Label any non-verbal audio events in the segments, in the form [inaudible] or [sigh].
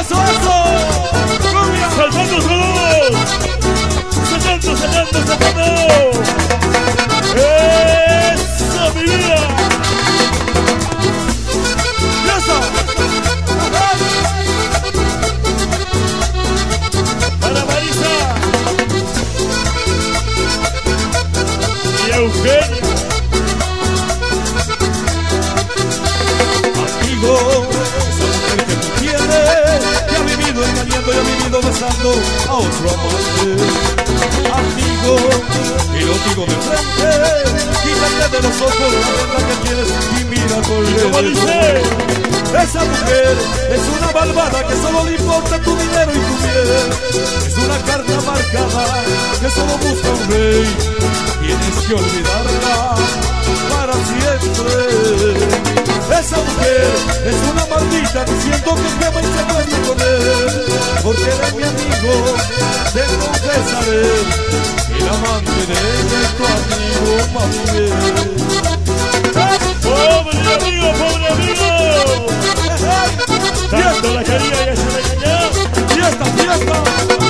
¡Eso, eso! ¡Cumbia! ¡Saltando todos! ¡Saltando, saltando, saltando! Besando a otro amante Amigo, y lo digo de frente Quítate de los ojos la que tienes y mira con ¿Cómo dice? Esa mujer es una malvada que solo le importa tu dinero y tu piel. Es una carta marcada que solo busca un rey. Tienes que olvidarla para siempre. Esa mujer es una maldita diciendo que quema y se duerme con él Porque eres mi amigo, te confesaré El amante de ella es tu amigo fiel ¡Pobre amigo, pobre amigo! [laughs] Tanto la quería y ella se engañó. ¡Fiesta, fiesta!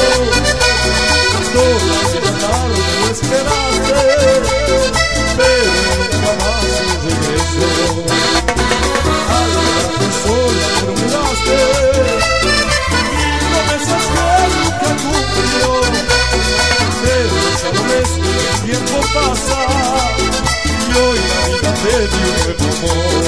Dejó Toda esa tarde lo esperaste Pero nunca más su regreso Al quedarte sola murmuraste Y promesas que nunca cumplió Pero ya no ves el tiempo pasa Y hoy la vida te dio un amor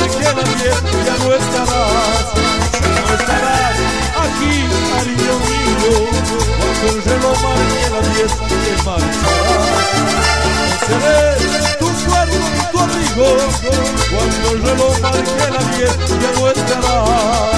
marque las diez ya no estarás, ya no estarás aquí, cariño mío, cuando el reloj marque las diez te marcharás. Seré tu cuerpo ni tu abrigo, cuando el reloj marque las diez ya no estarás.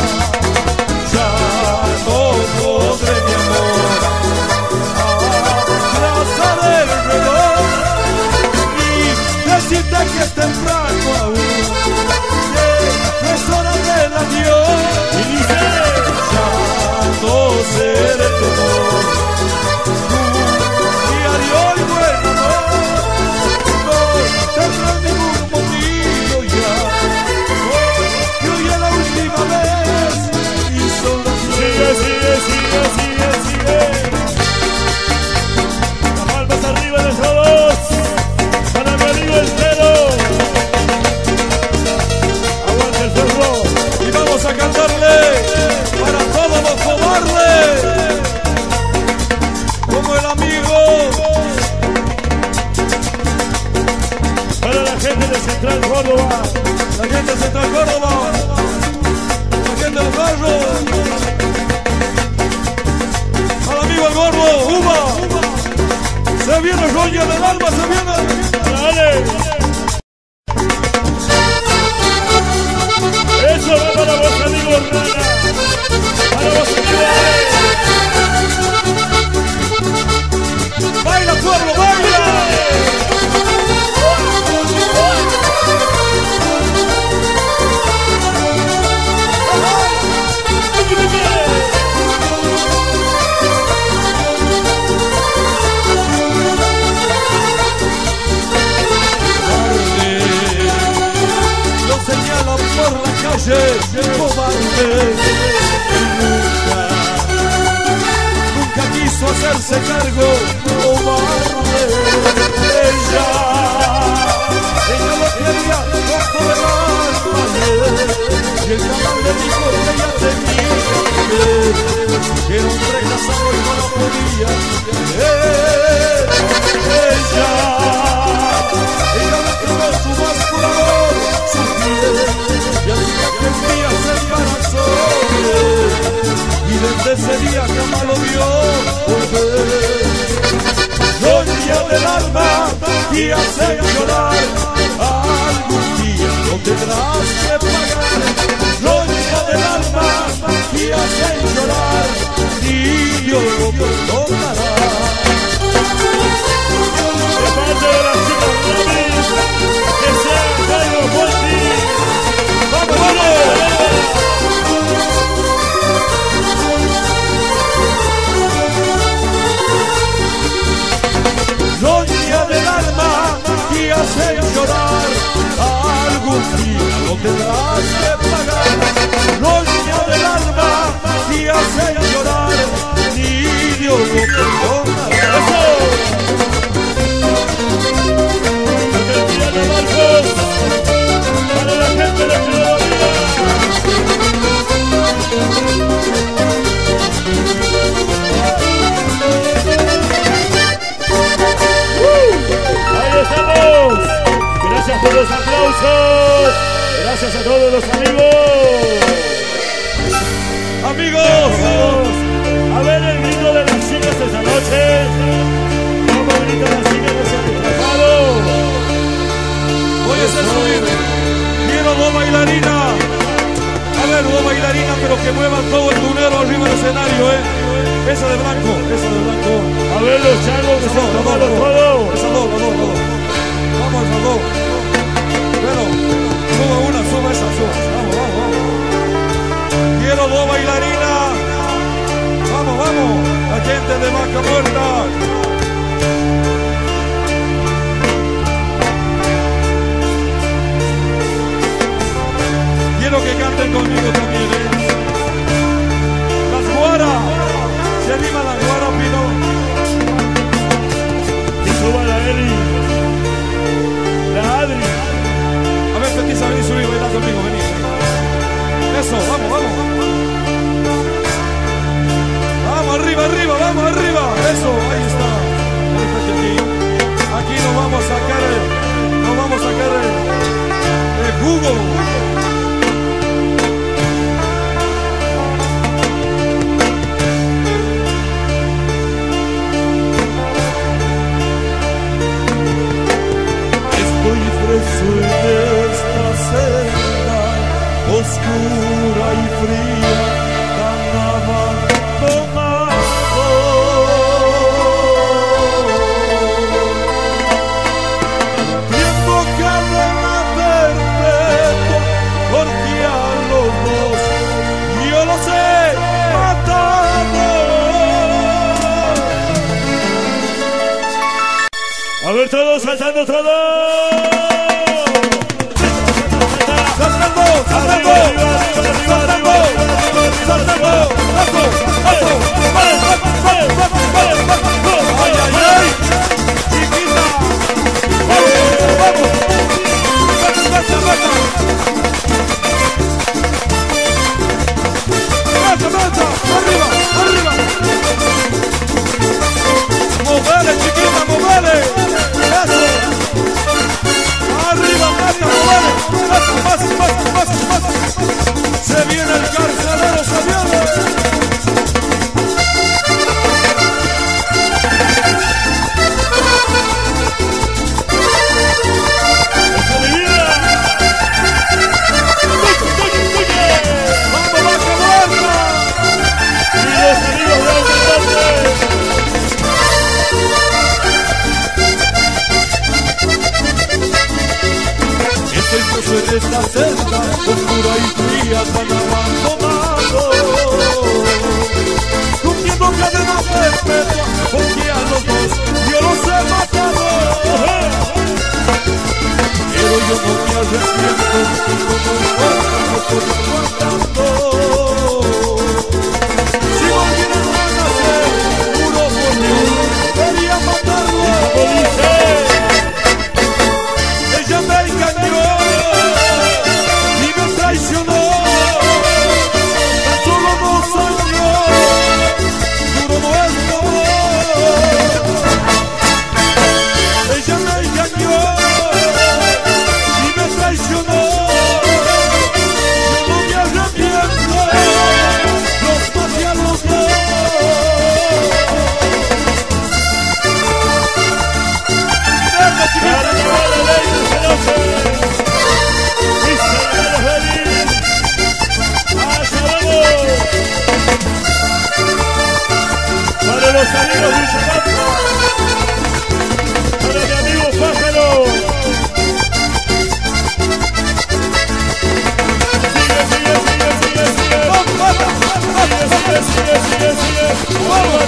Central Córdoba, la gente de Central Córdoba, la gente del barrio, al amigo el gordo, Uva, se viene Roger del alma, se viene, dale. hacerse cargo cobarde ella. Ella lo quería todo de más y el canal le dijo que ella tenía que ver que hombre casado y no la podía. ese día que jamás lo vio volver. Doña del alma y hace llorar, algún día lo tendrás que pagar. Doña del alma y hace llorar, y yo lo perdonará. no tendrás que pagar. Los niños del alma te hacen llorar, ni Dios lo perdona. Eso de blanco, eso de blanco. A ver los changos, eso, todo, todo, todo. Eso, todo, todo, todo. Vamos, todo. Bueno, suba una, suba esa, suba. Vamos, vamos, vamos. Quiero dos bailarinas. Vamos, vamos. La gente de Maca Muerta. Tú eres la celda oscura y fría tan abandonado No quiero cadenas perpetuas porque a los dos yo los he matado Pero yo no me arrepiento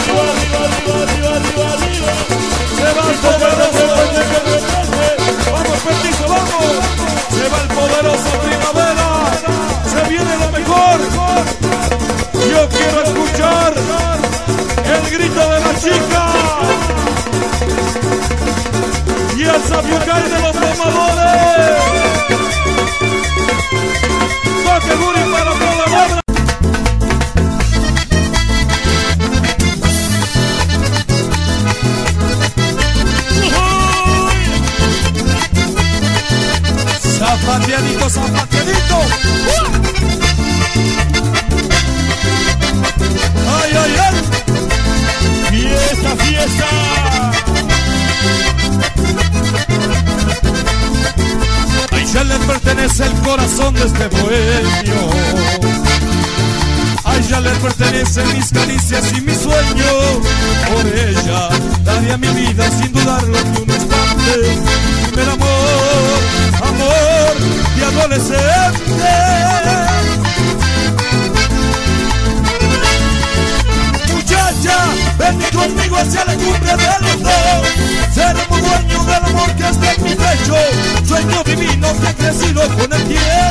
Whoa. pertenecen mis caricias y mi sueño. Por ella daría mi vida sin dudarlo ni un instante. Primer amor, amor de adolescente. Muchacha, ven conmigo hacia la cumbre de los dos. Seremos dueños del amor que está en mi pecho. Sueño divino que ha crecido con el tiempo.